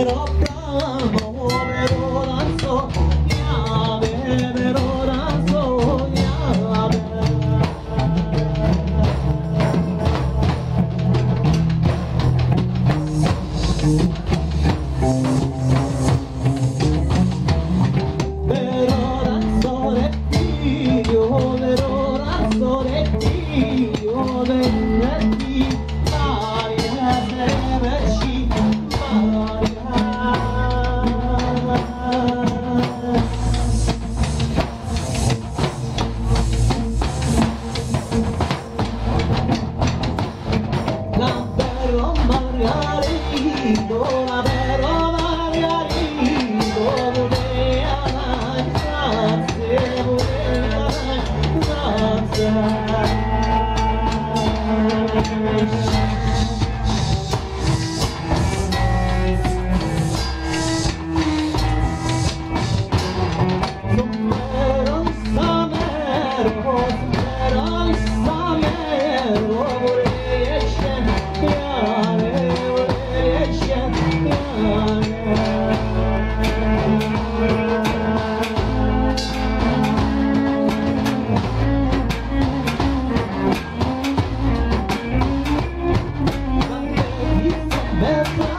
head up. Go, Yeah.